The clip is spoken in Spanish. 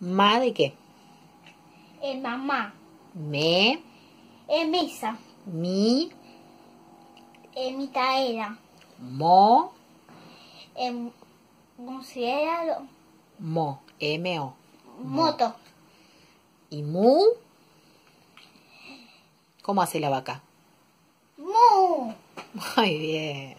¿Ma de qué? Eh, mamá. Me, Eh, mesa. mi, Eh, mitaera. mo, Eh, considerado. mo, M-O. Moto. ¿Y mu? ¿Cómo hace la vaca? Mu. Muy bien.